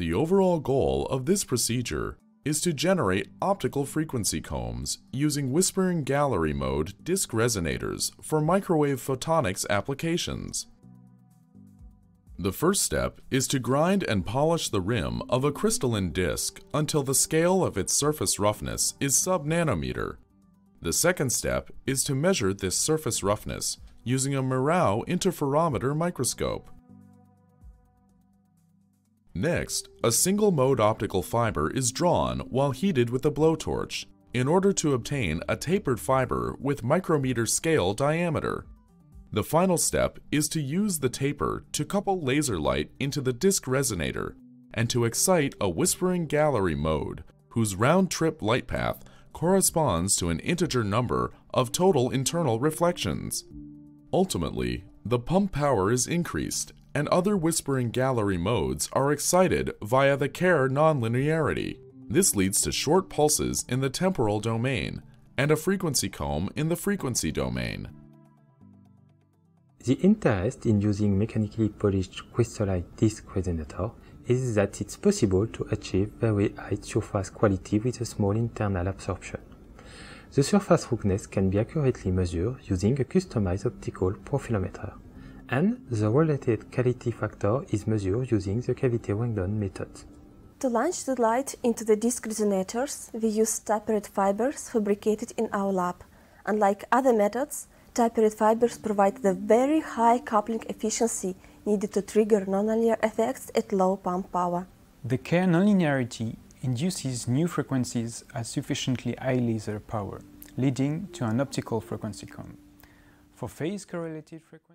The overall goal of this procedure is to generate optical frequency combs using Whispering Gallery mode disc resonators for microwave photonics applications. The first step is to grind and polish the rim of a crystalline disc until the scale of its surface roughness is sub-nanometer. The second step is to measure this surface roughness using a Mirau interferometer microscope. Next, a single-mode optical fiber is drawn while heated with a blowtorch in order to obtain a tapered fiber with micrometer scale diameter. The final step is to use the taper to couple laser light into the disc resonator and to excite a whispering gallery mode whose round-trip light path corresponds to an integer number of total internal reflections. Ultimately, the pump power is increased and other Whispering Gallery modes are excited via the Kerr nonlinearity. This leads to short pulses in the temporal domain and a frequency comb in the frequency domain. The interest in using mechanically polished crystalline disk resonator is that it's possible to achieve very high surface quality with a small internal absorption. The surface roughness can be accurately measured using a customized optical profilometer and the related quality factor is measured using the cavity ring-down method. To launch the light into the disc resonators, we use tapered fibers fabricated in our lab. Unlike other methods, tapered fibers provide the very high coupling efficiency needed to trigger nonlinear effects at low pump power. The Kerr nonlinearity induces new frequencies at sufficiently high laser power, leading to an optical frequency comb. For phase correlated frequency